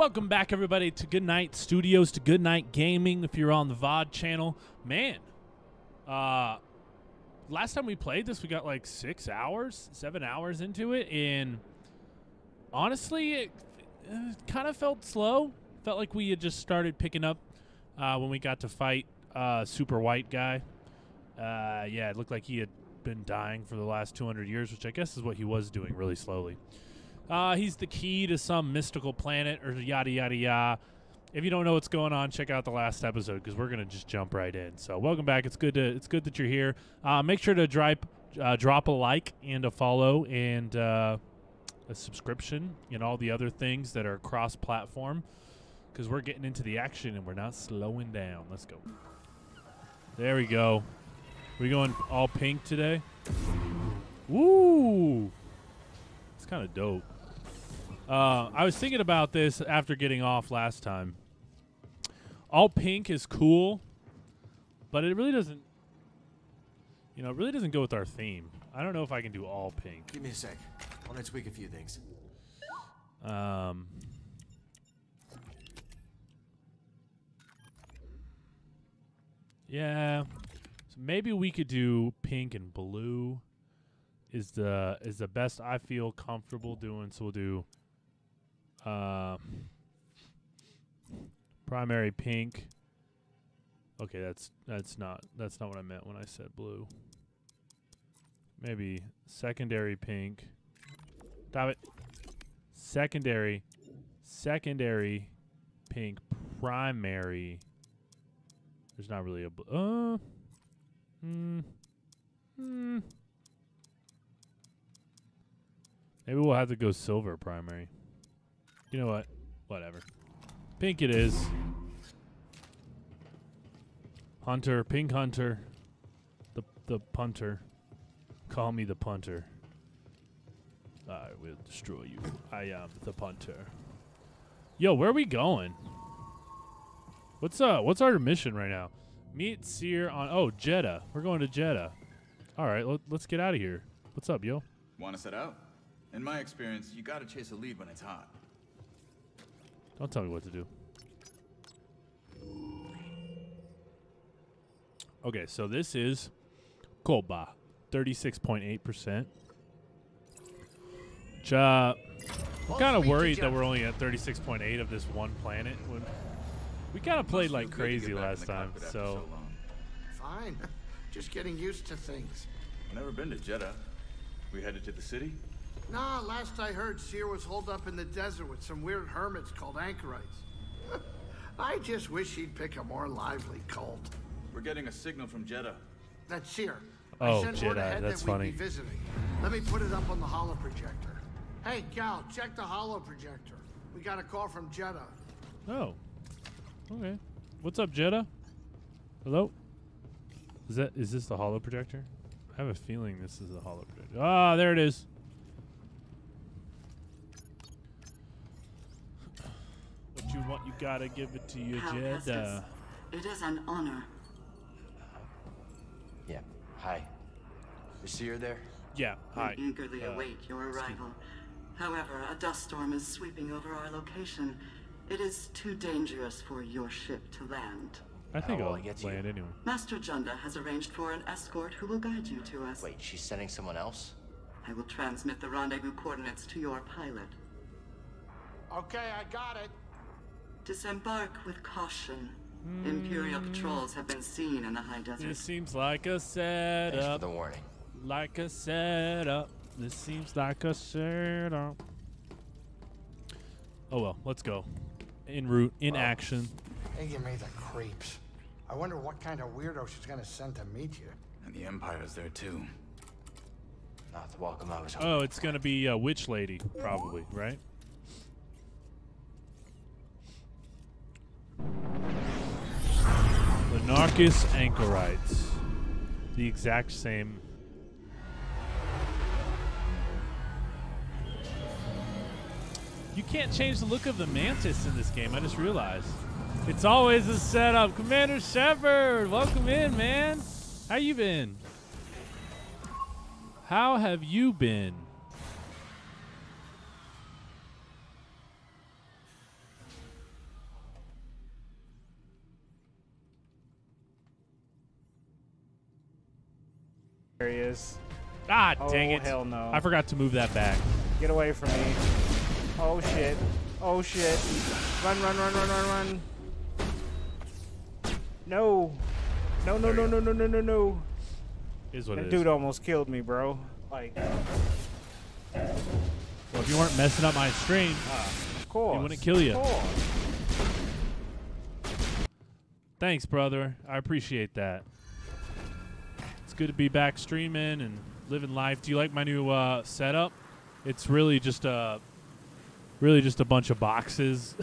Welcome back, everybody, to Goodnite Studios, to Goodnite Gaming. If you're on the VOD channel, man, uh, last time we played this, we got like six hours, seven hours into it, and honestly, it, it kind of felt slow. Felt like we had just started picking up uh, when we got to fight uh, Super White Guy. Uh, yeah, it looked like he had been dying for the last 200 years, which I guess is what he was doing really slowly. Uh, he's the key to some mystical planet or yada yada yada. If you don't know what's going on, check out the last episode because we're gonna just jump right in. So welcome back. It's good to it's good that you're here. Uh, make sure to drop uh, drop a like and a follow and uh, a subscription and all the other things that are cross platform because we're getting into the action and we're not slowing down. Let's go. There we go. We going all pink today? Woo! It's kind of dope. Uh, I was thinking about this after getting off last time. All pink is cool, but it really doesn't. You know, it really doesn't go with our theme. I don't know if I can do all pink. Give me a sec. I want to tweak a few things. Um, yeah, so maybe we could do pink and blue. Is the is the best I feel comfortable doing. So we'll do uh, primary pink. Okay, that's that's not that's not what I meant when I said blue. Maybe secondary pink. Stop it. Secondary, secondary, pink, primary. There's not really a. Bl- uh. Hmm. Hmm. Maybe we'll have to go silver primary. You know what? Whatever. Pink it is. Hunter, pink hunter. The the punter. Call me the punter. I will destroy you. I am the punter. Yo, where are we going? What's uh what's our mission right now? Meet Cere on oh Jedha. We're going to Jedha. All right, let, let's get out of here. What's up, yo? Want to set out? In my experience, you gotta chase a lead when it's hot. Don't tell me what to do. Okay, so this is Koboh, 36.8%. Which, uh, I'm kind of worried that we're only at 36.8 of this one planet. When we kind of played like feel good to crazy get back in last time, cockpit after so long. Fine. Just getting used to things. I've never been to Jedha. We headed to the city? Nah, last I heard, Cere was holed up in the desert with some weird hermits called anchorites. I just wish he'd pick a more lively cult. We're getting a signal from Jedha. That's Seer. Oh, I sent word Jedi, ahead that's that funny. visiting. Let me put it up on the holo projector. Hey, Cal, check the holo projector. We got a call from Jedha. oh, okay. What's up, Jedha? Hello. Is that is this the hollow projector? I have a feeling this is the hollow projector. Ah, there it is. What you want, you gotta give it to your Cal Kestis, Jeddah. It is an honor. Yeah. Hi. Is Cere there? Yeah. Hi. We eagerly Uh, await your arrival. However, a dust storm is sweeping over our location. It is too dangerous for your ship to land. I think How will I'll get to you? land anyway. Master Junda has arranged for an escort who will guide you to us. Wait, she's sending someone else? I will transmit the rendezvous coordinates to your pilot. Okay, I got it. Disembark with caution. Imperial hmm. patrols have been seen in the high desert. This seems like a Thanks for setup. the warning. Like a setup. This seems like a setup. Oh well, let's go. En route, in Well. action. Hey, you made the creeps. I wonder what kind of weirdo she's gonna send to meet you. And the Empire's there too. Not the welcome I was hoping. Oh, it's gonna be a witch lady, probably, right? Lenarchus Anchorites. The exact same. You can't change the look of the mantis in this game. I just realized. It's always a setup. Commander Shepard, welcome in, man. How you been? How have you been? There he is. Ah, Oh, dang it. hell no. I forgot to move that back. Get away from me. Oh shit. Oh shit. Run, run, run, run, run, run. No. No, no, no, no, no, no, no, no. Is what it That is. dude almost killed me, bro. Like, Well, if you weren't messing up my stream, of course. wouldn't kill you. Thanks, brother. I appreciate that. It's good to be back streaming and living life. Do you like my new uh, setup? It's really just a, really just a bunch of boxes.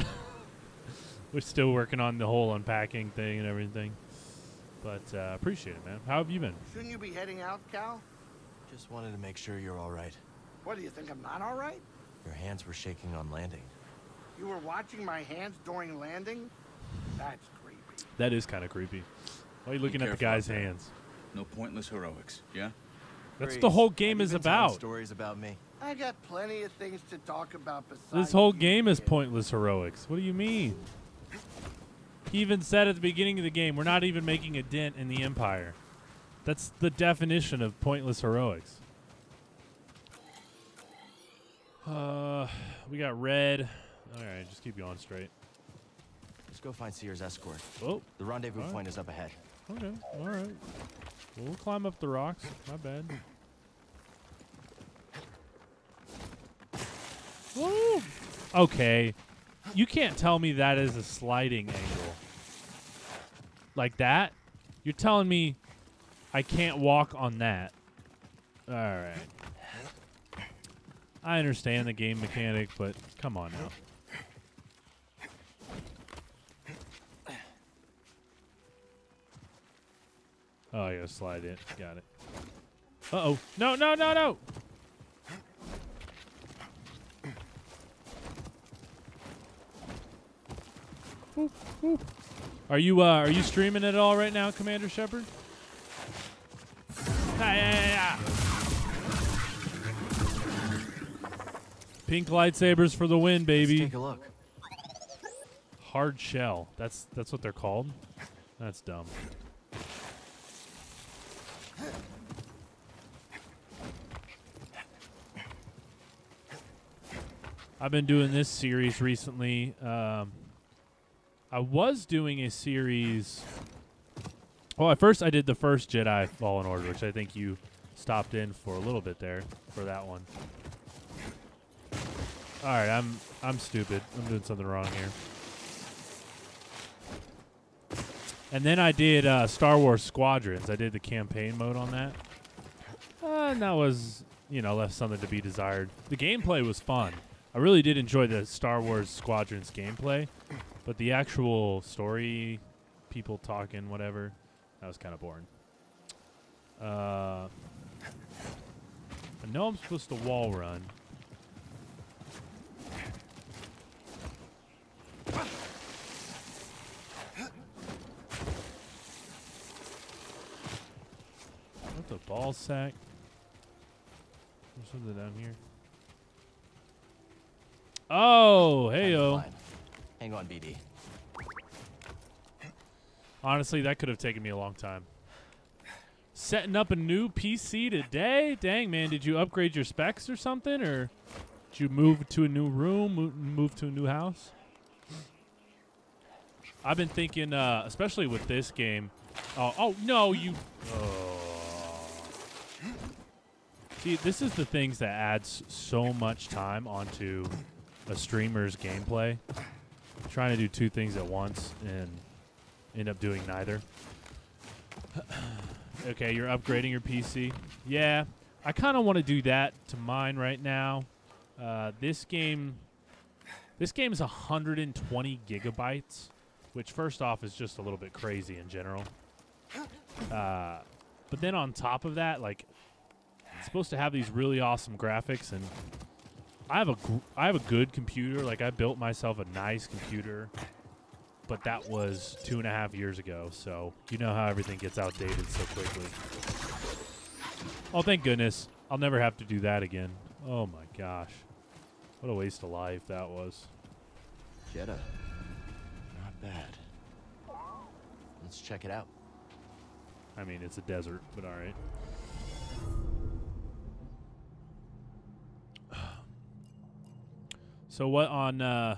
We're still working on the whole unpacking thing and everything, but uh, appreciate it, man. How have you been? Shouldn't you be heading out, Cal? Just wanted to make sure you're all right. What do you think? I'm not all right? Your hands were shaking on landing. You were watching my hands during landing? That's creepy. That is kind of creepy. Why are you looking at the guy's there. hands? No pointless heroics, yeah? That's Greez, the whole game is about. Stories about me. I got plenty of things to talk about besides. This whole game is pointless heroics. What do you mean? He even said at the beginning of the game, we're not even making a dent in the Empire. That's the definition of pointless heroics. Uh, we got red. All right, just keep going straight. Let's go find Cere's escort. Oh, The rendezvous Alright. point is up ahead. okay, all right. We'll climb up the rocks. My bad. Woo! Okay, you can't tell me that is a sliding angle. Like that? You're telling me I can't walk on that. All right. I understand the game mechanic, but come on now. Oh, I gotta slide it. Got it. Uh oh. No, no, no, no! Whoop, whoop. Are you uh, are you streaming at all right now, Commander Shepard? Ah, yeah, yeah, yeah. Pink lightsabers for the win, Let's baby. take a look. Hard shell. That's that's what they're called. That's dumb. I've been doing this series recently. Um, I was doing a series. Well, at first I did the first Jedi Fallen Order, which I think you stopped in for a little bit there for that one. All right, I'm I'm stupid. I'm doing something wrong here. And then I did uh, Star Wars Squadrons. I did the campaign mode on that. Uh, and that was, you know, left something to be desired. The gameplay was fun. I really did enjoy the Star Wars Squadrons gameplay, but the actual story, people talking, whatever, that was kind of boring. Uh, I know I'm supposed to wall run. What's a ball sack? There's something down here. Oh, hey yo. Hang on, BD. Honestly, that could have taken me a long time. Setting up a new PC today? Dang, man, did you upgrade your specs or something? Or did you move to a new room, move to a new house? I've been thinking, uh, especially with this game. Oh, oh no, you. Oh. See, this is the things that adds so much time onto a streamer's gameplay. Trying to do two things at once and end up doing neither. okay, you're upgrading your PC. Yeah, I kind of want to do that to mine right now. Uh, this game, this game is 120 gigabytes, which first off is just a little bit crazy in general. Uh, but then on top of that, like, it's supposed to have these really awesome graphics, and I have a I have a good computer. Like, I built myself a nice computer but that was two and a half years ago. So you know how everything gets outdated so quickly. Oh, thank goodness. I'll never have to do that again. Oh my gosh. What a waste of life that was. Jedha, Not bad. Let's check it out. I mean, it's a desert, but all right. So what on uh,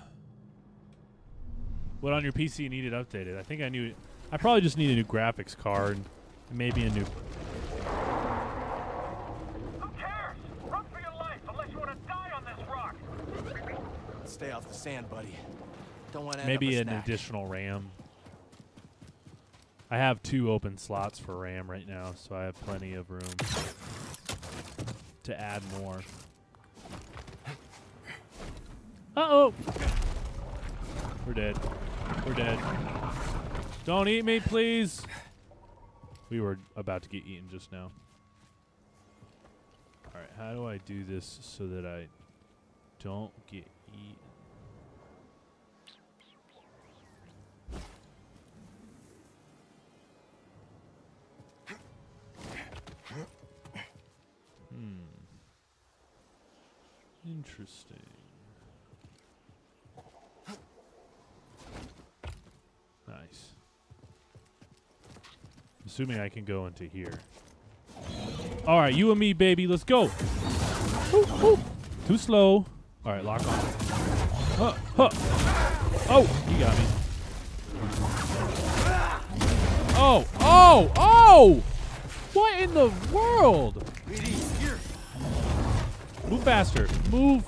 what on your PC needed updated? I think I knew. I probably just need a new graphics card, and maybe a new. Who cares? Run for your life unless you want to die on this rock. Stay off the sand, buddy. Don't want to maybe an snack. additional RAM. I have two open slots for RAM right now, so I have plenty of room to add more. Uh oh! We're dead. We're dead. Don't eat me, please! We were about to get eaten just now. Alright, how do I do this so that I don't get eaten? Hmm. Interesting. Nice. Assuming I can go into here. All right, you and me, baby. Let's go. Woo, woo. Too slow. All right, lock on. Huh, huh. Oh, he got me. Oh, oh, oh! What in the world? Move faster. Move.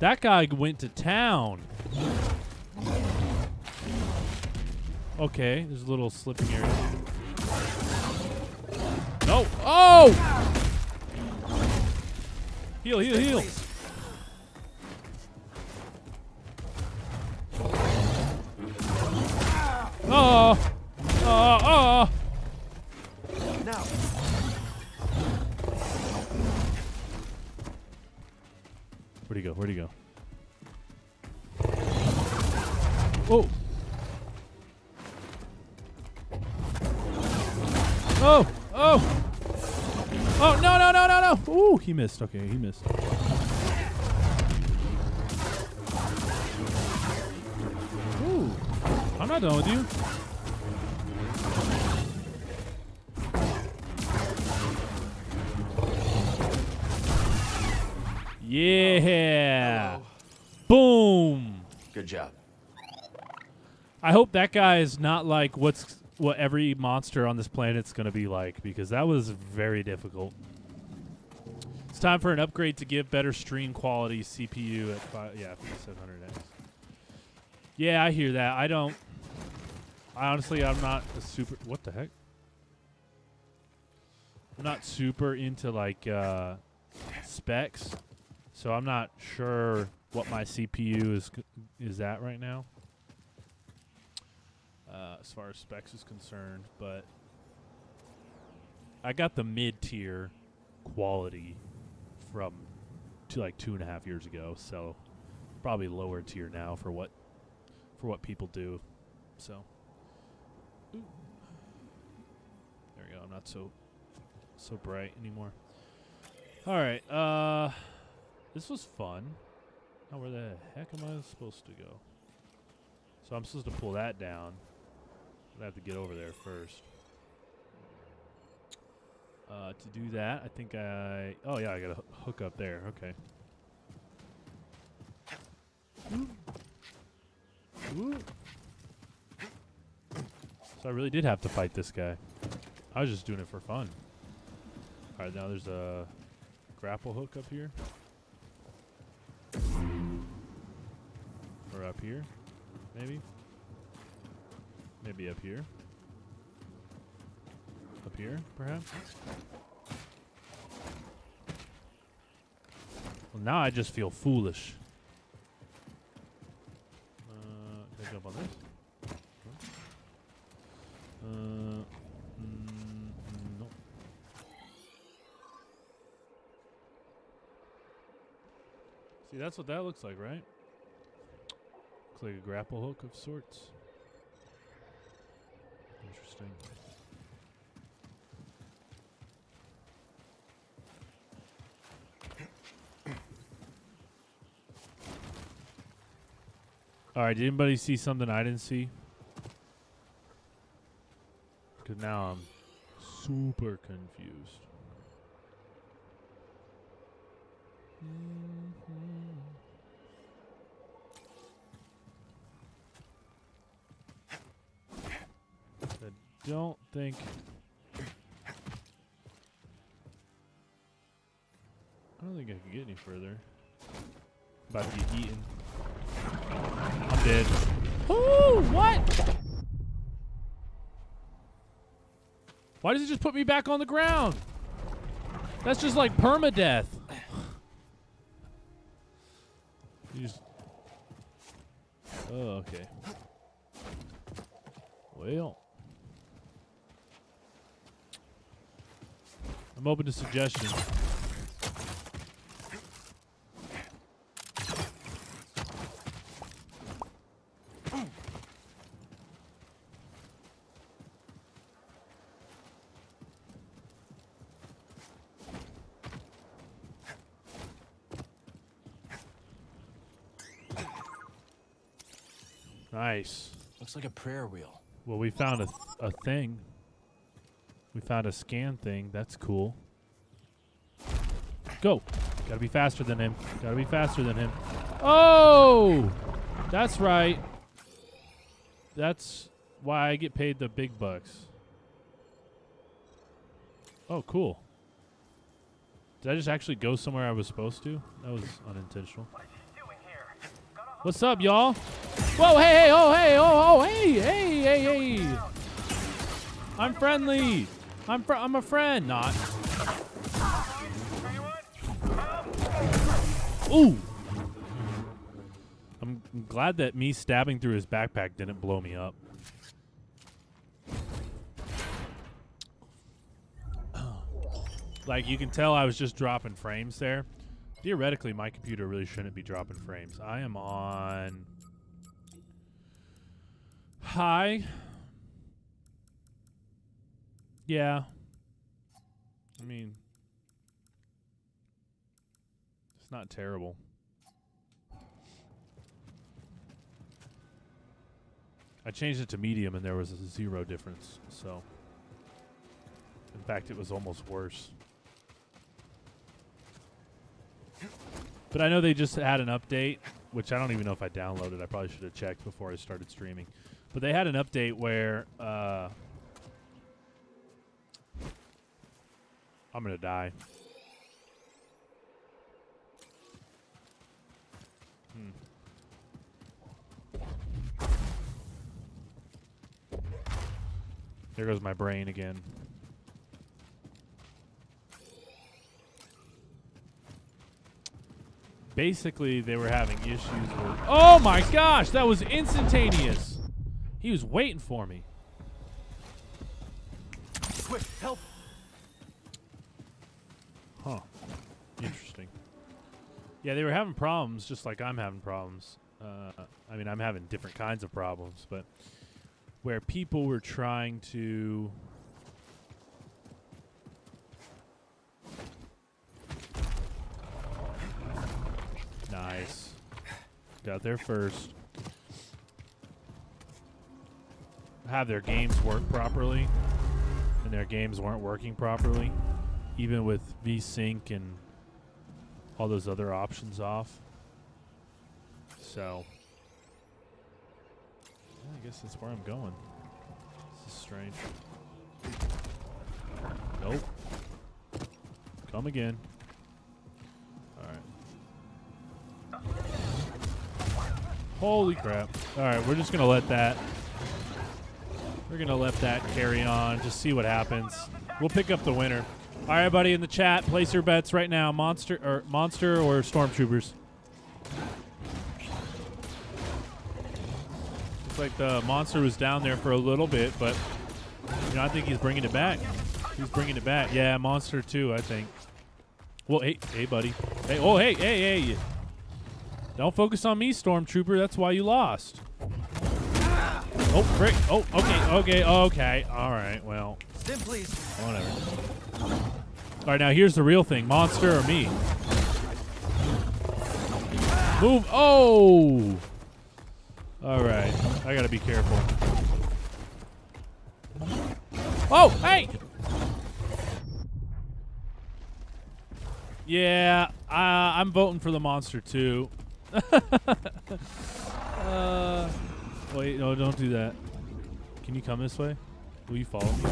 That guy went to town. Okay, there's a little slipping area. No. Oh! Heal, heal, heal. Oh. Oh, oh. Now, Where'd he go? Where'd he go? Oh. Oh. Oh. Oh, no, no, no, no, no. Ooh, he missed. Okay, he missed. Ooh. I'm not done with you. Yeah. Boom. good job. I hope that guy is not like what's what every monster on this planet's going to be like because that was very difficult. It's time for an upgrade to give better stream quality CPU at five, yeah 5700X. Yeah, I hear that. I don't. I honestly, I'm not a super. What the heck? I'm not super into like uh, specs, so I'm not sure what my CPU is is at right now uh, as far as specs is concerned, but I got the mid tier quality from to like two and a half years ago, so probably lower tier now for what for what people do. So there we go. I'm not so so bright anymore. All right, uh, this was fun. Now where the heck am I supposed to go? So I'm supposed to pull that down. I have to get over there first. Uh, to do that, I think I. Oh yeah, I got to hook up there. Okay. Ooh. So I really did have to fight this guy. I was just doing it for fun. All right, now there's a grapple hook up here. Or up here, maybe. Maybe up here. Up here, perhaps? Well, now I just feel foolish. Uh, can I jump on this? Uh, mm, no. See, that's what that looks like, right? Looks like a grapple hook of sorts. Interesting. All right, did anybody see something I didn't see? Because now I'm super confused. Don't think. I don't think I can get any further. About to get eaten. I'm dead. Ooh, what? Why does it just put me back on the ground? That's just like permadeath. You just. Oh, okay. Well. I'm open to suggestions. Nice. Looks like a prayer wheel. Well, we found a, th- a thing. We found a scan thing. That's cool. Go. Gotta be faster than him. Gotta be faster than him. Oh! That's right. That's why I get paid the big bucks. Oh, cool. Did I just actually go somewhere I was supposed to? That was unintentional. What's up, y'all? Whoa, hey, hey, oh, hey, oh, oh, hey, hey, hey, hey. I'm friendly. I'm fr- I'm a friend, not. Ooh. I'm glad that me stabbing through his backpack didn't blow me up. like you can tell I was just dropping frames there. Theoretically, my computer really shouldn't be dropping frames. I am on high. Yeah. I mean, it's not terrible. I changed it to medium and there was a zero difference. So, in fact, it was almost worse. But I know they just had an update, which I don't even know if I downloaded. I probably should have checked before I started streaming. But they had an update where uh, I'm gonna die. Hmm. There goes my brain again. Basically, they were having issues with. Oh my gosh, that was instantaneous. He was waiting for me. Quick, help! Huh. Interesting. Yeah, they were having problems just like I'm having problems. Uh, I mean, I'm having different kinds of problems, but where people were trying to. Nice. Got there first. Have their games work properly, and their games weren't working properly even with VSync and all those other options off. So, I guess that's where I'm going. This is strange. Nope. Come again. All right. Holy crap. All right, we're just going to let that we're going to let that carry on, just see what happens. We'll pick up the winner. All right, buddy, in the chat, place your bets right now. Monster or monster or stormtroopers. Looks like the monster was down there for a little bit, but you know I think he's bringing it back. He's bringing it back. Yeah, monster too. I think. Well, hey, hey, buddy. Hey, oh, hey, hey, hey. Don't focus on me, stormtrooper. That's why you lost. Oh, frick. Oh, okay, okay, okay. All right, well. Whatever. All right, now here's the real thing: monster or me? Move! Oh! All right, I gotta be careful. Oh, hey! Yeah, uh, I'm voting for the monster too. uh, wait, no, don't do that. Can you come this way? Will you follow me?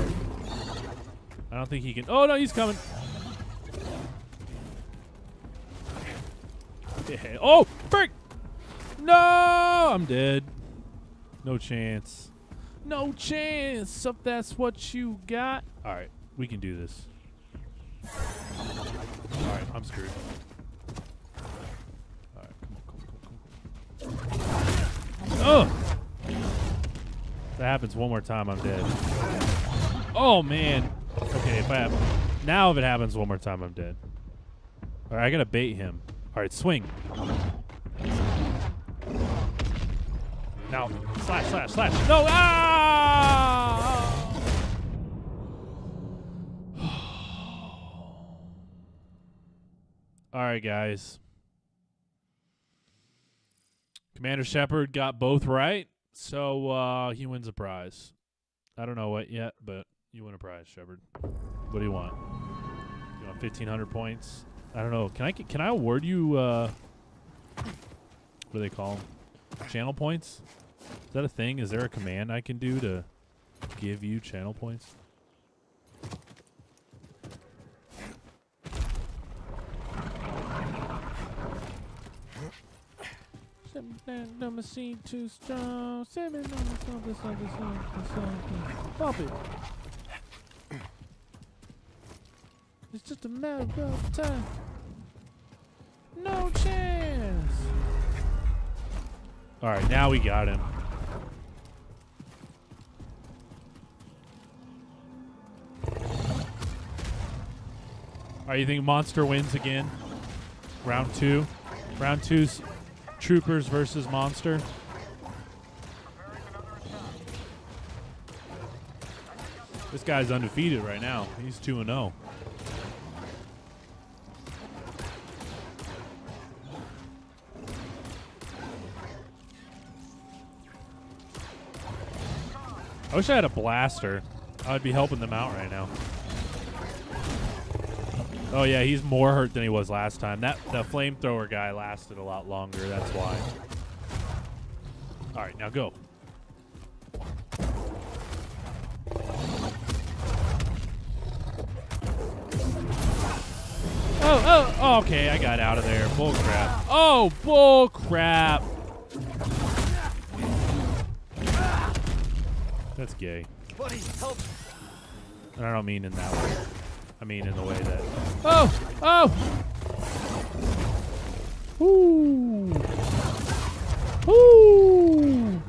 I don't think he can. Oh no, he's coming. Yeah. Oh, frick! No, I'm dead. No chance. No chance. If that's what you got. All right, we can do this. All right, I'm screwed. All right, come on, come on, come on. Oh! If that happens one more time, I'm dead. Oh man. Okay, if I have now, if it happens one more time, I'm dead. All right, I gotta bait him. All right, swing. Now, slash, slash, slash. No! Ah! All right, guys. Commander Shepard got both right, so uh, he wins a prize. I don't know what yet, but you win a prize, Shepard. What do you want? You want fifteen hundred points? I don't know. Can I can I award you? Uh, what do they call them? Channel points? Is that a thing? Is there a command I can do to give you channel points? Number C too strong. Seven number something something something something. Pop it. It's just a matter of time. No chance. All right, now we got him. Right, you think Monster wins again? Round two. Round two's Troopers versus Monster. This guy's undefeated right now. He's 2 and oh. 0. I wish I had a blaster. I would be helping them out right now. Oh yeah, he's more hurt than he was last time. That the flamethrower guy lasted a lot longer. That's why. All right, now go. Oh, oh, oh, okay, I got out of there. Bull crap. Oh, bull crap. That's gay. Buddy, help! And I don't mean in that way. I mean in the way that. Oh! Oh! Woo! Woo!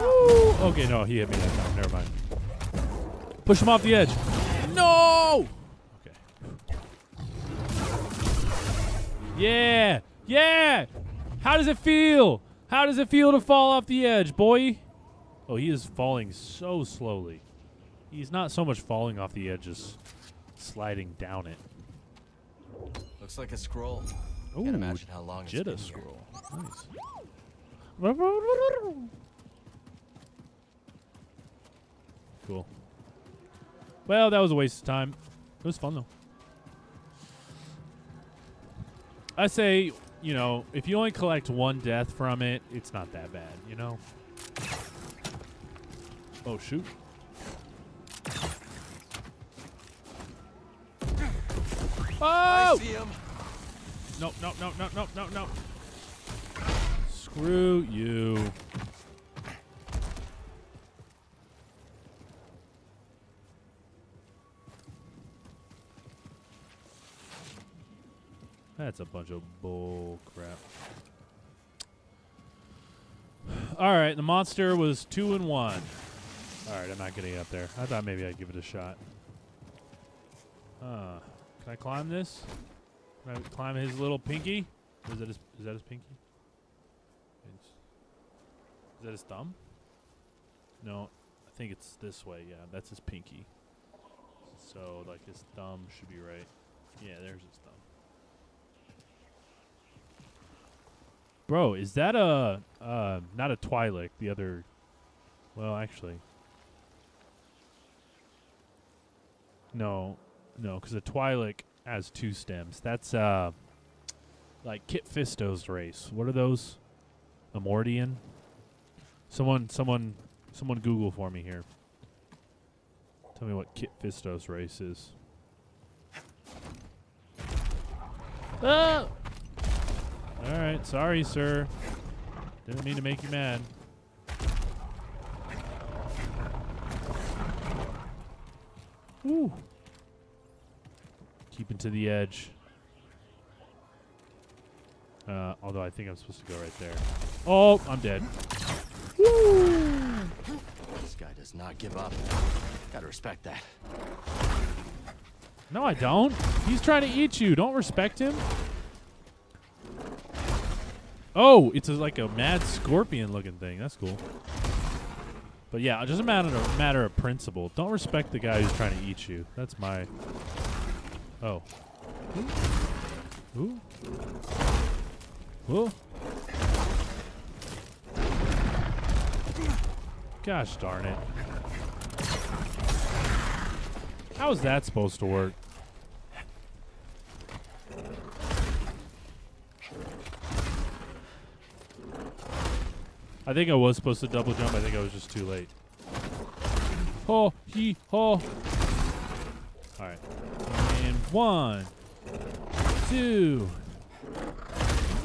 Woo! Okay, no, he hit me that time. Never mind. Push him off the edge. No! Okay. Yeah! Yeah! How does it feel? How does it feel to fall off the edge, boy? Oh, he is falling so slowly. He's not so much falling off the edge as sliding down it. Looks like a scroll. Ooh, Can't imagine how long it's been here. scroll. Nice. Cool. Well, that was a waste of time. It was fun though. I say, you know, if you only collect one death from it, it's not that bad, you know? Oh, shoot. I Oh! see him. No, no, no, no, no, no, no. Screw you. That's a bunch of bull crap. All right, the monster was two and one. All right, I'm not getting up there. I thought maybe I'd give it a shot. Uh, can I climb this? Can I climb his little pinky? Is that his? Is that his pinky? It's- Is that his thumb? No, I think it's this way. Yeah, that's his pinky. So like his thumb should be right. Yeah, there's his thumb. Bro, is that a uh not a Twi'lek, the other well actually No, no, because a Twi'lek has two stems. That's uh like Kit Fisto's race. What are those? A Mordian? Someone someone someone Google for me here. Tell me what Kit Fistos race is. Oh! Alright, sorry, sir. Didn't mean to make you mad. Woo. Keeping to the edge. Uh, although I think I'm supposed to go right there. Oh, I'm dead. This guy does not give up. Gotta respect that. No, I don't. He's trying to eat you. Don't respect him. Oh, it's a, like a mad scorpion looking thing. That's cool. But yeah, just a matter of matter of principle. Don't respect the guy who's trying to eat you. That's my. Oh. Ooh. Ooh. Gosh darn it. How is that supposed to work? I think I was supposed to double jump. I think I was just too late. Oh, he, oh. All right. And one, two,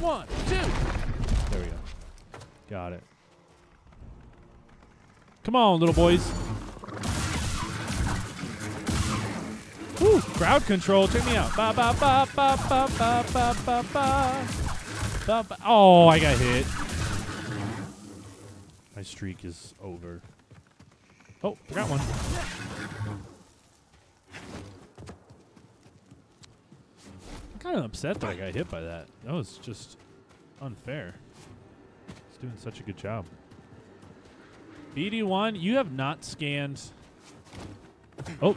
one, two. There we go. Got it. Come on, little boys. Woo, crowd control. Check me out. Ba ba ba ba ba ba ba. Ba, ba. Oh, I got hit. My streak is over. Oh, got one. I'm kind of upset that I got hit by that. That was just unfair. He's doing such a good job. BD1, you have not scanned. Oh,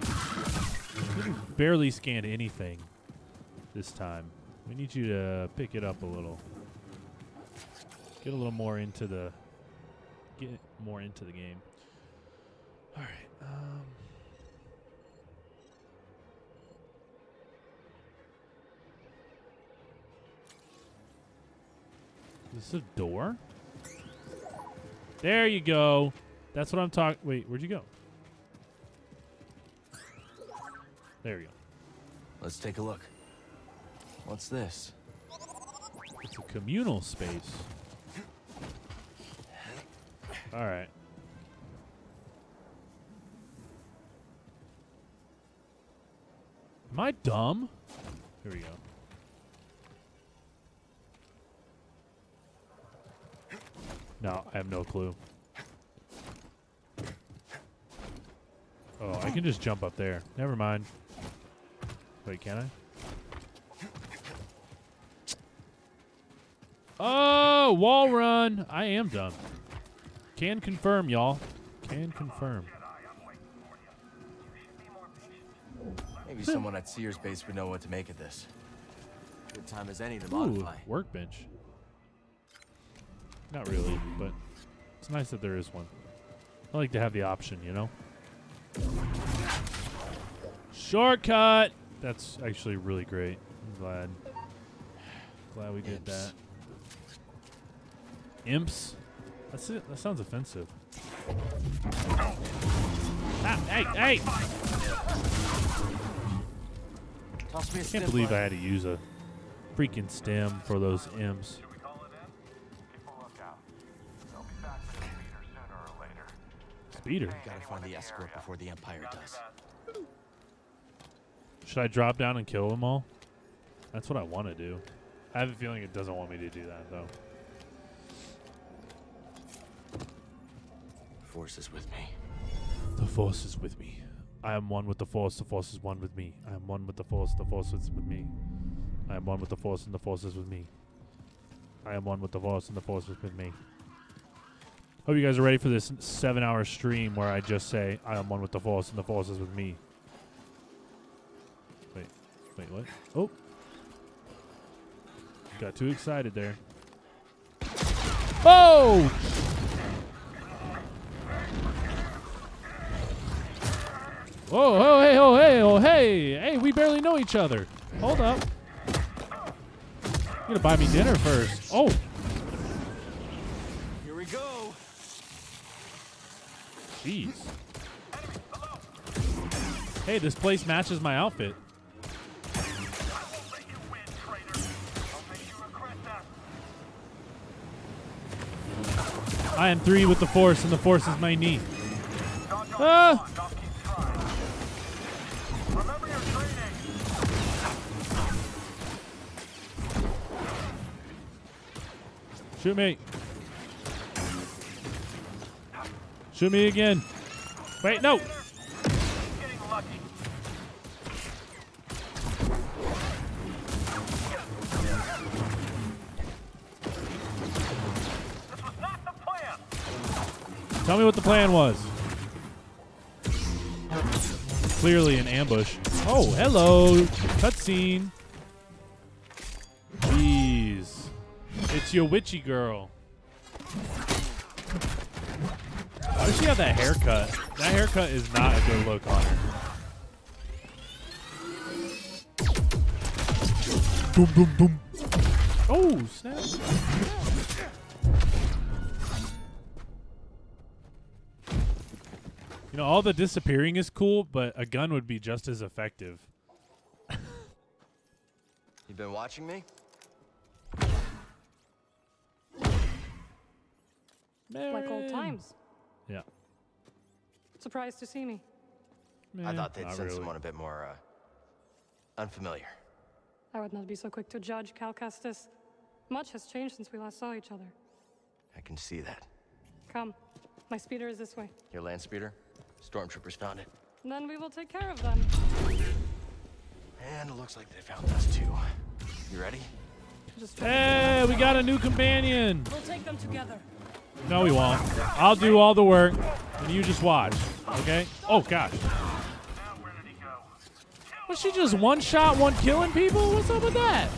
barely scanned anything this time. We need you to pick it up a little. Get a little more into the get more into the game. All right. Um, is this a door? There you go. That's what I'm talking. Wait, where'd you go? There we go. Let's take a look. What's this? It's a communal space. All right. Am I dumb? Here we go. No, I have no clue. Oh, I can just jump up there. Never mind. Wait, can I? Oh, wall run. I am dumb. Can confirm, y'all. Can confirm. Maybe someone at Cere's base would know what to make of this. Good time as any to Ooh, modify. workbench. Not really, but it's nice that there is one. I like to have the option, you know? Shortcut! That's actually really great. I'm glad. Glad we did Imps. that. Imps? That's it. That sounds offensive. Ah, hey, hey! Toss me a I can't believe I had to use a freaking stim for those imps. Should we call it in? Keep a lookout. They'll be back for the speeder sooner. Speeder. Gotta find the escort before the Empire does. Should I drop down and kill them all? That's what I want to do. I have a feeling it doesn't want me to do that, though. Force is with me. The Force is with me. I am one with the Force. The Force is one with me. I am one with the Force. The Force is with me. I am one with the Force, and the Force is with me. I am one with the Force, and the Force is with me. Hope you guys are ready for this seven-hour stream where I just say, "I am one with the Force, and the Force is with me." Wait, wait, what? Oh, got too excited there. Oh! Whoa, oh, hey, oh, hey, oh, hey, hey, we barely know each other. Hold up. You gotta buy me dinner first. Oh, Here we go. jeez. Hey, this place matches my outfit. I won't let you win, traitor. I'll make you regret that. I am three with the force, and the force is my knee. Ah! Shoot me. Shoot me again. Wait, no. Tell me what the plan was. Clearly an ambush. Oh, hello. Cutscene. Your witchy girl. Why does she have that haircut? That haircut is not a good look on her. Boom, boom, boom. Oh, snap. You know, all the disappearing is cool, but a gun would be just as effective. You've been watching me? Like old times. Yeah. Surprised to see me. I thought they'd not send really. someone a bit more, uh, unfamiliar. I would not be so quick to judge, Cal Kestis. Much has changed since we last saw each other. I can see that. Come. My speeder is this way. Your land speeder? Stormtroopers found it. Then we will take care of them. And it looks like they found us too. You ready? Just Hey, we got a new companion. We'll take them together. No, we won't. I'll do all the work, and you just watch. Okay? Oh gosh. Where did he go? Was she just one shot, one killing people? What's up with that?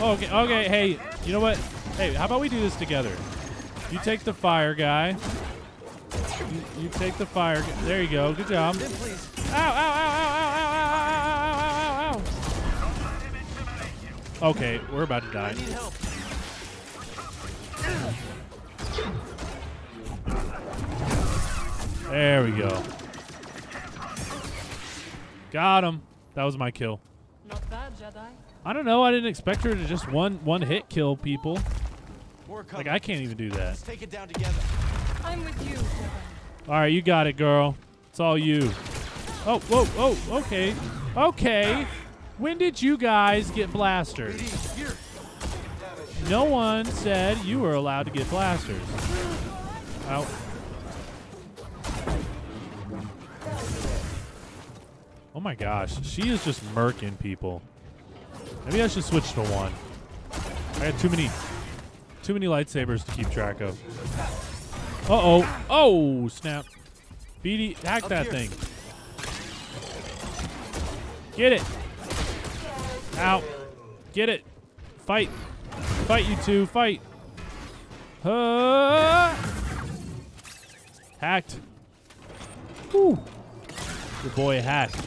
Okay, okay. Hey, you know what? Hey, how about we do this together? You take the fire guy. You, you take the fire. gu- There you go. Good job. Ow! Ow! Ow! Ow! Ow! Ow! Ow! Ow! Ow! Ow! Ow! Okay, we're about to die. There we go. Got him. That was my kill. Not bad, Jedi. I don't know. I didn't expect her to just one one hit kill people. More. Like I can't even do that. Let's take it down together. I'm with you, Jedi. All right, you got it, girl. It's all you. Oh, whoa, oh, okay, okay. When did you guys get blasters? No one said you were allowed to get blasters. Ow. Oh my gosh, she is just murking people. Maybe I should switch to one. I got too many, too many lightsabers to keep track of. Uh oh. Oh, snap. BD, hack Up that here. thing. Get it. Out. Get it. Fight. Fight, you two. Fight. Uh, hacked. Whew. Your boy hacked.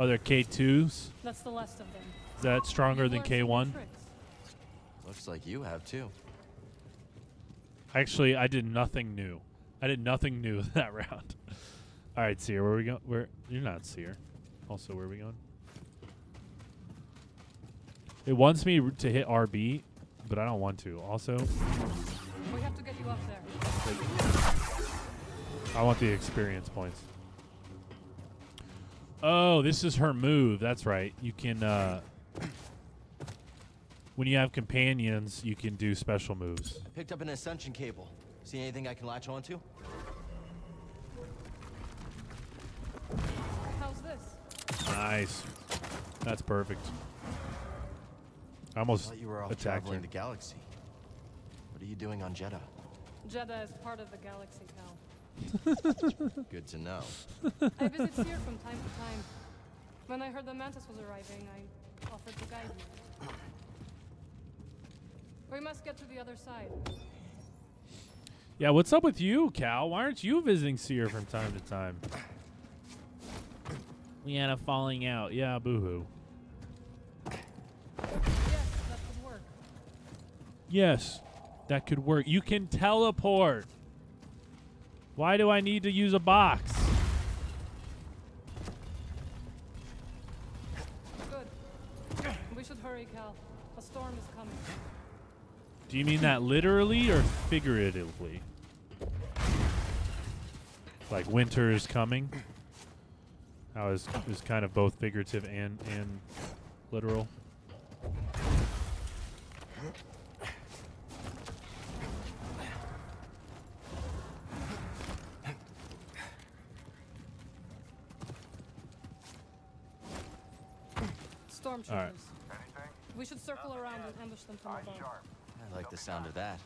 Oh, they're K2s? That's the last of them. Is that stronger than learned some new K1? Looks like you have too. Actually, I did nothing new. I did nothing new that round. All right, Cere, where we going? Where you're not Cere. Also, where are we going? It wants me to hit RB, but I don't want to. Also, We have to get you up there. I want the experience points. Oh, this is her move. That's right. You can uh when you have companions, you can do special moves. I picked up an ascension cable. See anything I can latch onto? How's this? Nice. That's perfect. I I almost thought you were off attacked her. traveling the galaxy. What are you doing on Jedha? Jedha is part of the galaxy, Cal. Good to know. I visit here from time to time. When I heard the Mantis was arriving, I offered to guide you. We must get to the other side. Yeah, what's up with you, Cal? Why aren't you visiting Cere from time to time? We had a falling out. Yeah, boo-hoo. Yes, that could work. Yes, that could work. You can teleport. Why do I need to use a box? Good. We should hurry, Cal. A storm is coming. Do you mean that literally or figuratively? Like winter is coming? That was, was kind of both figurative and, and literal. All right. We should circle around and ambush them from above. Sharp. I like the sound of that.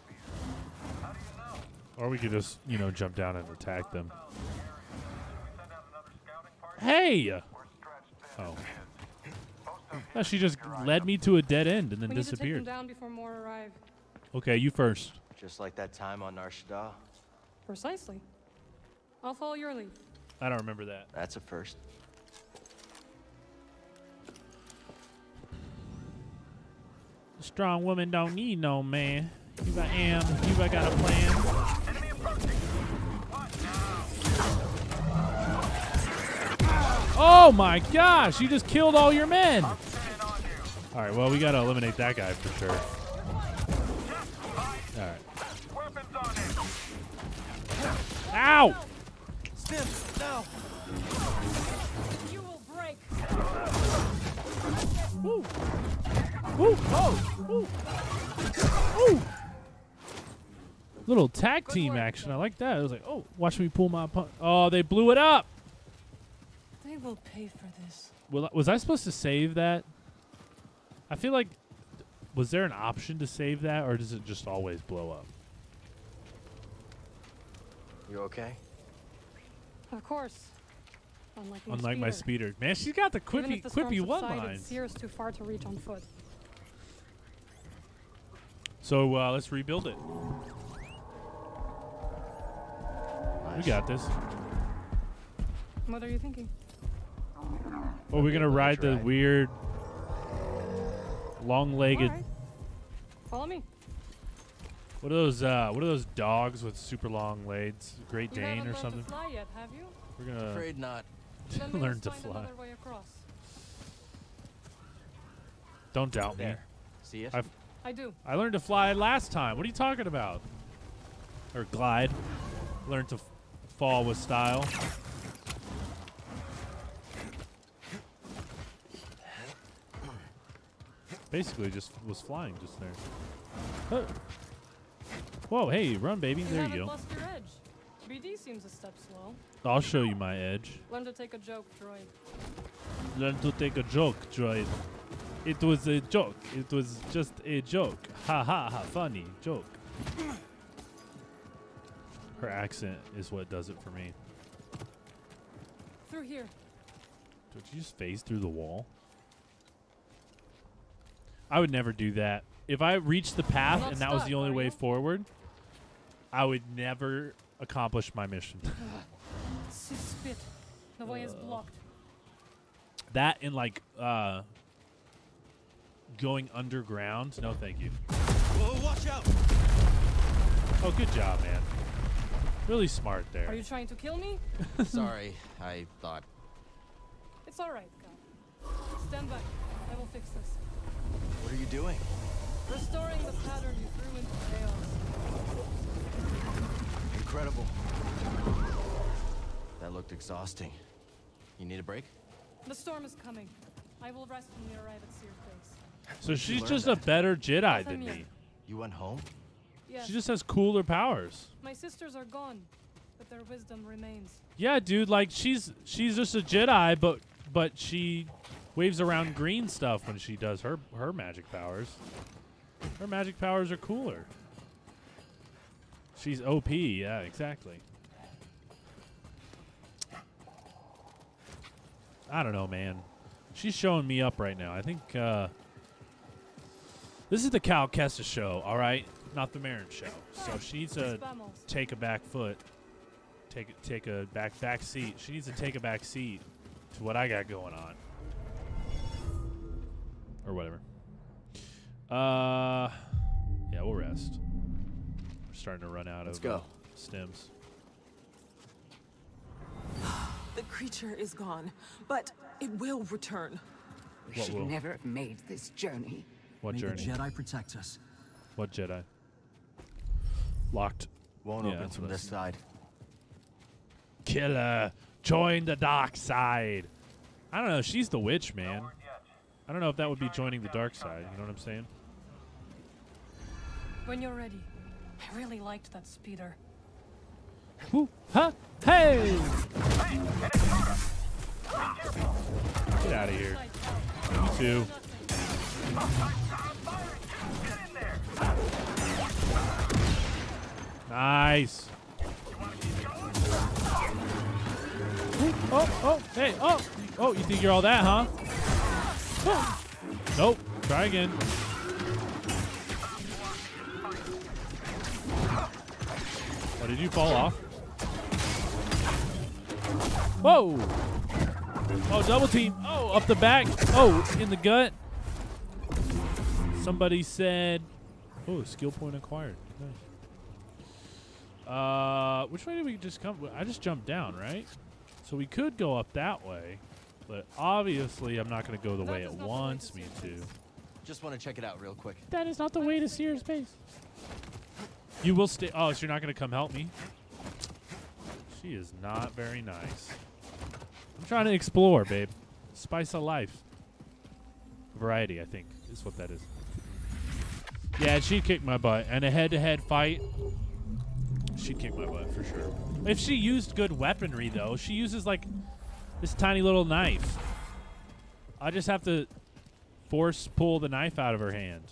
How do you know? Or we could just, you know, jump down and attack them. Should we send out another scouting party? Hey! We're stretched thin Oh. as it is. Most of Yeah, she just led me to a dead end and then We need to take them disappeared. down before more arrive. Okay, you first. Just like that time on Nar Shaddaa. Precisely. I'll follow your lead. I don't remember that. That's a first. A strong woman don't need no man. You I am. You I got a plan. Oh my gosh! You just killed all your men. All right. Well, we gotta eliminate that guy for sure. All right. Ow! Woo! Woo! Oh! Woo! Woo! Little tag Good team work, action. I like that. It was like, oh, watch me pull my punch. Oh, they blew it up. They will pay for this. Well, was I supposed to save that? I feel like, was there an option to save that, or does it just always blow up? You okay? Of course. Unlike my Unlike my speeder. speeder, man, she's got the quippy, the quippy one subsided, lines. Cere's too far to reach on foot. So uh, let's rebuild it. We got this. What are you thinking? Oh, we're gonna ride the try. weird, long-legged. Alright. Follow me. What are those? Uh, what are those dogs with super long legs? Great You Dane or something? to fly yet, have you? We're gonna Afraid not. Then learn must to find fly. another way across. Don't doubt me. See it? I've I do. I learned to fly last time. What are you talking about? Or glide. Learned to f- fall with style. Basically, just was flying just there. Huh. Whoa! Hey, run, baby! You There you go. edge. BD seems a step slow. I'll show you my edge. Learn to take a joke, droid. Learn to take a joke, droid. It was a joke. It was just a joke. Ha ha ha! Funny joke. Her accent is what does it for me. Through here. Did you just phase through the wall? I would never do that. If I reached the path and that was the only way forward, I would never accomplish my mission. S- Spit. The way is blocked. that and like uh going underground. No, thank you. Whoa, watch out! Oh, good job, man. Really smart there. Are you trying to kill me? Sorry, I thought. It's alright, guy. Stand back. I will fix this. What are you doing? Restoring the pattern you threw into chaos. Incredible. That looked exhausting. You need a break? The storm is coming. I will rest when we arrive at Cere's base. So she's just that? a better Jedi than me. You went home? Yes, She just has cooler powers. my sisters are gone, but their wisdom remains. Yeah, dude, like she's she's just a Jedi, but but she waves around green stuff when she does her her magic powers. Her magic powers are cooler. She's OP, yeah, exactly. I don't know, man. She's showing me up right now. I think uh, this is the Cal Kestis show, all right, not the Merrin show. So she needs to take a back foot, take take a back back seat. She needs to take a back seat to what I got going on, or whatever. Uh, yeah, we'll rest. We're starting to run out Let's of go. uh, stims. The creature is gone, but it will return. We What should will? never have made this journey. What May journey? the Jedi protect us. What Jedi? Locked. Won't Yeah, open from this side. Killer, join the dark side. I don't know. She's the witch, man. I don't know if that would be joining the dark side. You know what I'm saying? When you're ready. I really liked that speeder. Woo, huh? Hey! Get out of here. You too. Nice. Oh, oh, hey, oh, oh, you think you're all that, huh? Oh. Nope. Try again. Oh, did you fall off? Whoa! Oh, double team. Oh, up the back. Oh, in the gut. Somebody said, oh, skill point acquired. Nice. Uh, which way did we just come? I just jumped down, right? So we could go up that way, but obviously I'm not going to go the That way it not way wants to me see to. Just want to check it out real quick. That is not the way to Cere's space. You will stay. Oh, so you're not going to come help me? She is not very nice. I'm trying to explore, babe. Spice of life. Variety, I think, is what that is. Yeah, she kicked my butt. And a head-to-head fight, she'd kick my butt for sure. If she used good weaponry, though, she uses like this tiny little knife. I just have to force pull the knife out of her hand.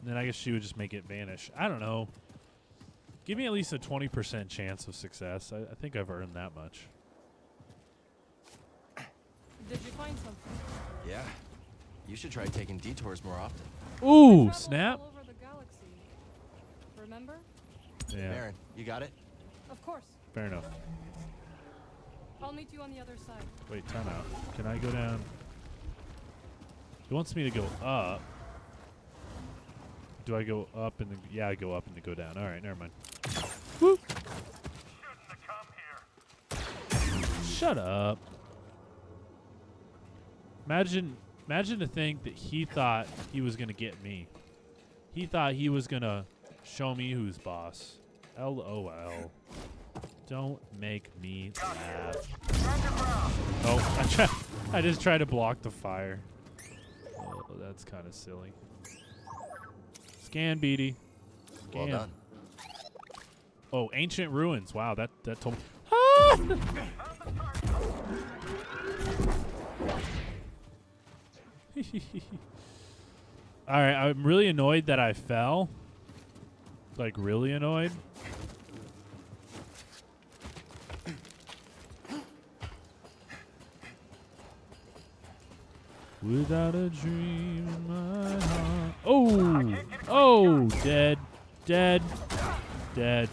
And then I guess she would just make it vanish. I don't know. Give me at least a 20% chance of success. I, I think I've earned that much. Did you find something? Yeah. You should try taking detours more often. Ooh, snap. All over the galaxy. Remember? Yeah, Baron, you got it? Of course. fair enough. I'll meet you on the other side. Wait, time out. Can I go down? He wants me to go up. Do I go up and then, yeah, I go up and then go down. All right, never mind. Woo. Shut up. Imagine, imagine to think that he thought he was gonna get me. He thought he was gonna show me who's boss. LOL. Don't make me laugh. Oh, I try, I just tried to block the fire. Oh, that's kind of silly. Scan. Well Scan. done. Oh, ancient ruins. Wow, that that told me. Ah! All right, I'm really annoyed that I fell. Like really annoyed. Without a dream in my heart. Oh, oh, dead, dead, dead.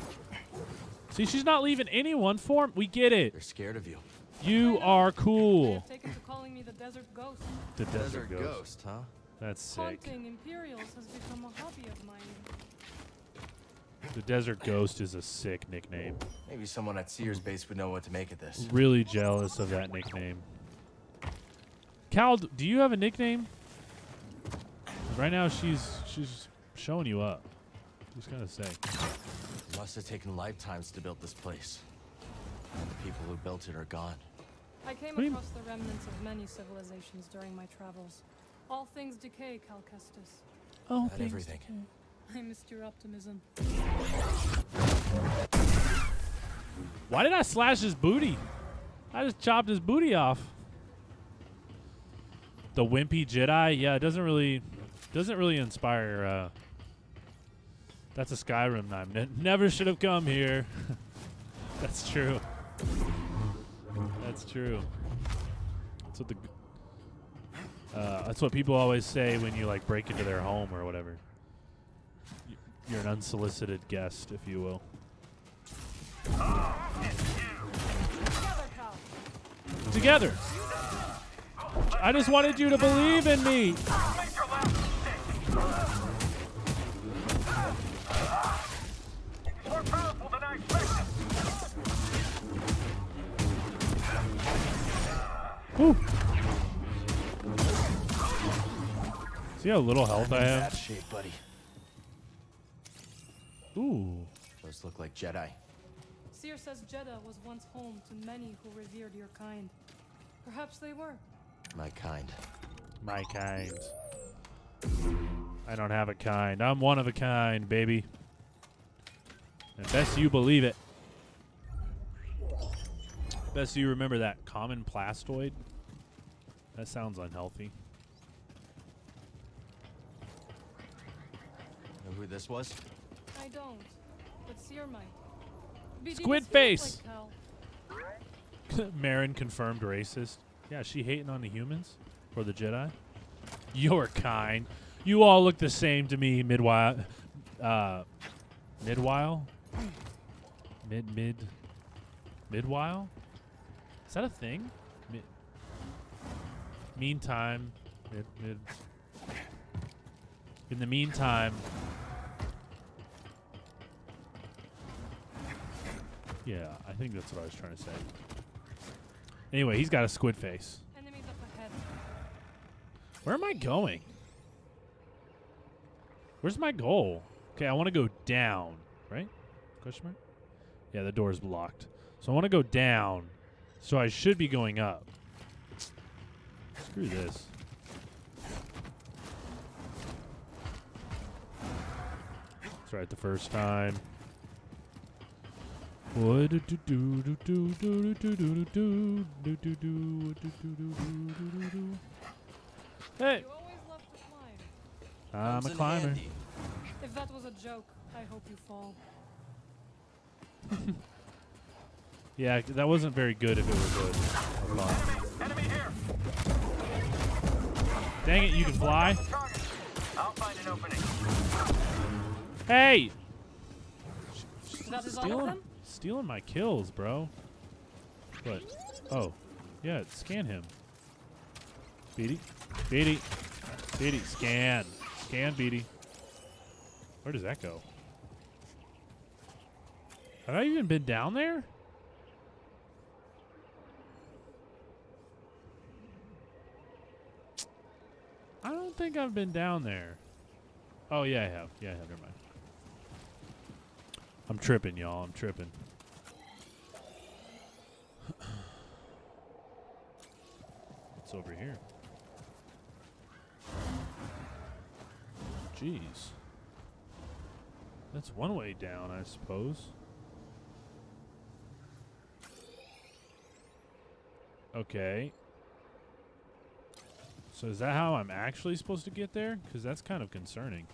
See, she's not leaving anyone for me. We get it. They're scared of you. You are cool. taken to calling me the Desert Ghost. The Desert desert ghost. ghost, huh? That's sick. Haunting Imperials has become a hobby of mine. The desert ghost is a sick nickname. Maybe someone at Cere's base would know what to make of this. Really jealous of that nickname. Cal, do you have a nickname? Right now, she's she's showing you up. Just gonna say. It must have taken lifetimes to build this place. And the people who built it are gone. I came What across the remnants of many civilizations during my travels. All things decay, Cal Kestis. Oh, Not everything. I missed your optimism. Why did I slash his booty? I just chopped his booty off. The wimpy Jedi, yeah, it doesn't really doesn't really inspire. Uh, that's a Skyrim name. Ne- never should have come here. that's true. That's true. That's what the. Uh, that's what people always say when you like break into their home or whatever. You're an unsolicited guest, if you will. Together. I just wanted you to believe in me. Whew. See how little health I have? shape, buddy. Ooh. Those look like Jedi. Cere says Jedha was once home to many who revered your kind. Perhaps they were. My kind. My kind. I don't have a kind. I'm one of a kind, baby. And best you believe it. Best you remember that common plastoid. That sounds unhealthy. Know who this was? I don't, but Cere might. Squid face. like. Merrin confirmed racist. Yeah, she hating on the humans or the Jedi. You're kind. You all look the same to me. Midwhile, uh, midwhile, mid mid, midwhile. Is that a thing? Mid. Meantime, mid mid. In the meantime. Yeah, I think that's what I was trying to say. Anyway, he's got a squid face. Enemies up ahead. Where am I going? Where's my goal? Okay, I want to go down, right? Question mark? Yeah, the door's blocked. So I want to go down. So I should be going up. Screw this. That's right the first time. Hey, You always loved to climb. I'm a climber. If that was a joke, I hope you fall. Yeah, that wasn't very good if it was good. Hold. Enemy here. Dang it, you can fly. I'll find an opening. Hey! That is all of them? Stealing my kills, bro. What? Oh. Yeah, scan him. BD. BD. BD, scan. Scan, BD. Where does that go? Have I even been down there? I don't think I've been down there. Oh, yeah, I have. Yeah, I have. Never mind. I'm tripping, y'all. I'm tripping. What's over here? Jeez. That's one way down, I suppose. Okay. So is that how I'm actually supposed to get there? Because that's kind of concerning.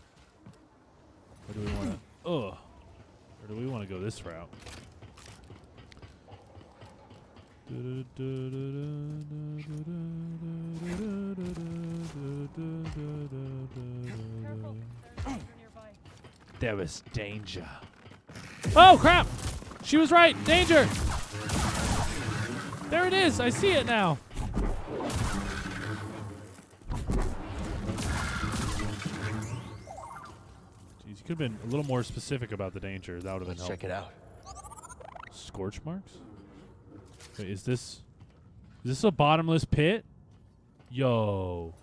What do we want to... Ugh. Or do we want to go this route? There was danger. Oh crap! She was right. Danger. There it is. I see it now. Could have been a little more specific about the danger. That would have been helpful. check it out. Scorch marks? Wait, is this is this a bottomless pit? Yo.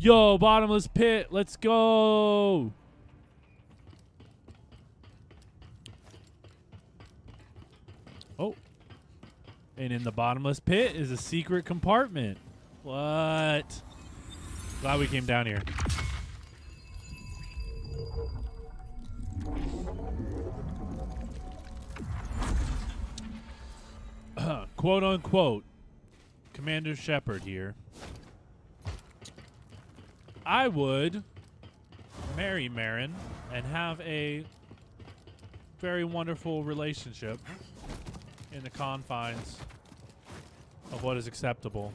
Yo, bottomless pit. Let's go. Oh. And in the bottomless pit is a secret compartment. What? Glad we came down here. Quote unquote, Commander Shepard here. I would marry Merrin and have a very wonderful relationship in the confines of what is acceptable.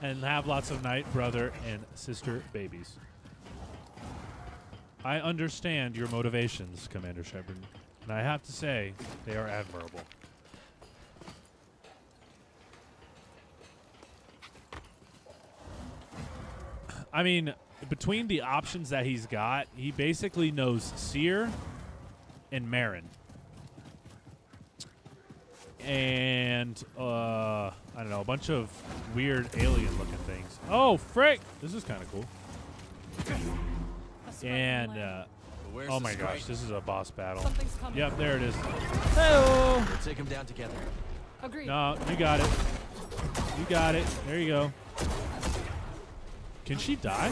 And have lots of night brother and sister babies. I understand your motivations, Commander Shepard, and I have to say they are admirable. I mean, between the options that he's got, he basically knows Cere and Merrin. and uh, I don't know, a bunch of weird alien-looking things. Oh, frick! This is kind of cool. And uh, Where's oh my gosh, this is a boss battle. Something's coming. Yep, there it is. Hello. We'll take him down together. Agreed. No, you got it. You got it. There you go. Can she die?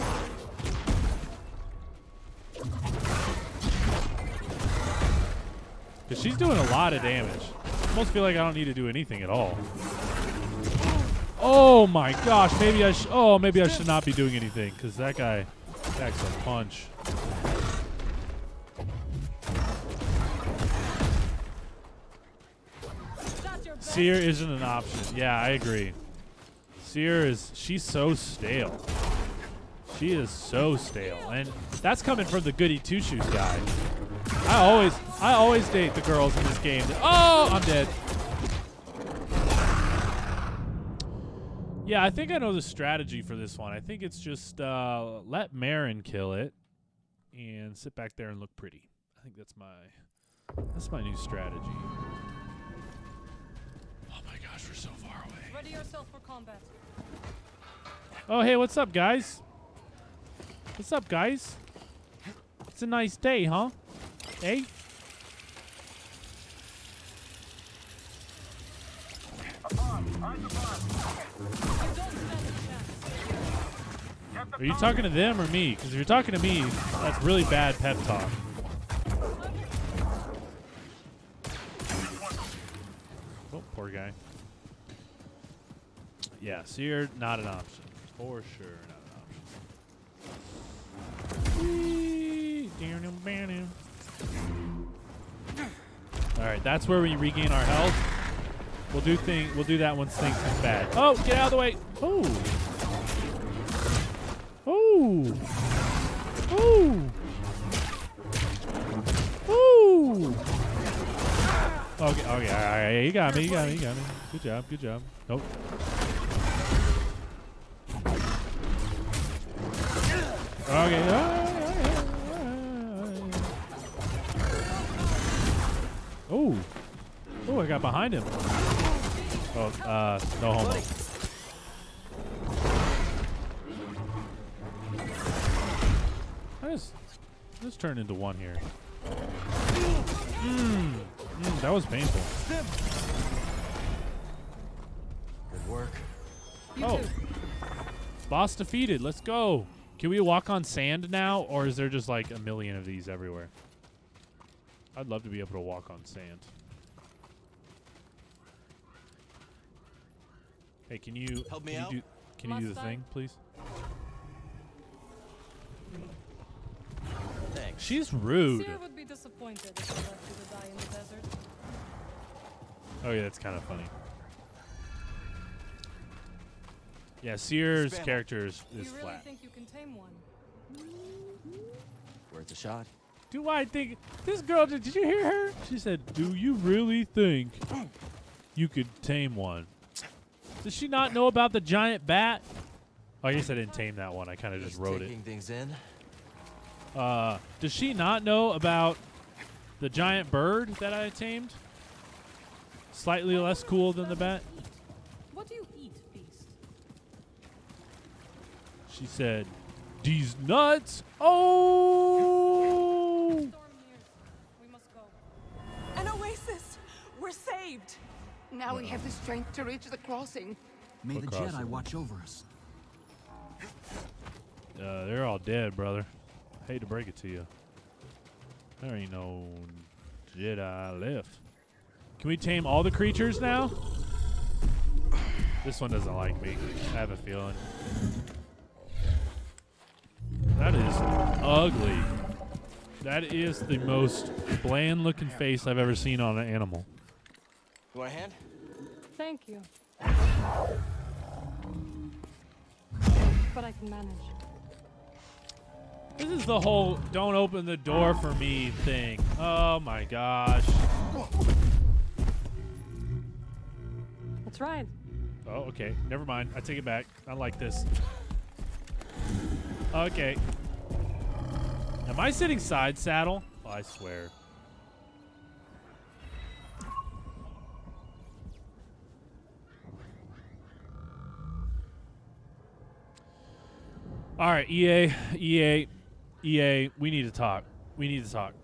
Because she's doing a lot of damage. Almost feel like I don't need to do anything at all. Oh my gosh, maybe I sh oh maybe I should not be doing anything because that guy packs a punch. Cere isn't an option. Yeah, I agree. Cere is she's so stale. She is so stale, and that's coming from the goody two shoes guy. I always, I always date the girls in this game. oh, I'm dead. Yeah, I think I know the strategy for this one. I think it's just uh, let Merrin kill it and sit back there and look pretty. I think that's my, that's my new strategy. Oh gosh, we're so far away. Ready yourself for combat. Oh, hey, what's up, guys? What's up, guys? It's a nice day, huh? Hey? You don't stand a chance. Are you talking to them or me? Because if you're talking to me, that's really bad pep talk. Oh, poor guy. Yeah, Cere, not an option. For sure, not an option. All right, that's where we regain our health. We'll do thing. We'll do that once things get bad. Oh, get out of the way! Oh, oh, oh, oh. Okay, okay, all right. You got me. You got me. You got me. Good job. Good job. Nope. Okay. Oh. Oh, I got behind him. Oh, uh, no homo. I just, just turned into one here. Mm, mm, that was painful. Good work. You Oh. too. Boss defeated. Let's go. Can we walk on sand now, or is there just like a million of these everywhere? I'd love to be able to walk on sand. Hey, can you Help me can out? You do, can you do the I? thing, please? Thanks. She's rude. Cere would be disappointed if you left you to die in the desert. Oh yeah, that's kind of funny. Yeah, Cere's Spam. character is, Do is you really flat. think you can tame one? Worth a shot. Do I think this girl? Did, did you hear her? She said, "Do you really think you could tame one?" Does she not know about the giant bat? Oh, I guess I didn't tame that one. I kind of just wrote it. taking things in. Uh, does she not know about the giant bird that I tamed? Slightly less cool than the bat. She said, "These nuts." Oh. We must go. An oasis! We're saved! Now we have the strength to reach the crossing. May the Across Jedi watch over us. Uh, they're all dead, brother. I Hate to break it to you. There ain't no Jedi left. Can we tame all the creatures now? This one doesn't like me. I have a feeling. That is ugly. That is the most bland looking face I've ever seen on an animal. You want a hand? Thank you. But I can manage. This is the whole don't open the door for me thing. Oh my gosh. That's right. Oh, okay. Never mind. I take it back. I like this. Okay. Am I sitting side saddle? Oh, I swear. All right, EA, EA, EA, we need to talk. We need to talk.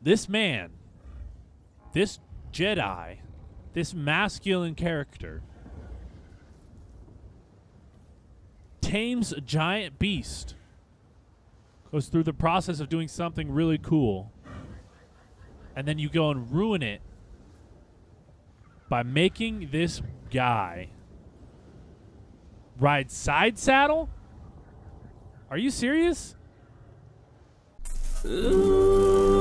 This man, this Jedi, this masculine character tames a giant beast, goes through the process of doing something really cool, and then you go and ruin it by making this guy ride side saddle? Are you serious? Ooh.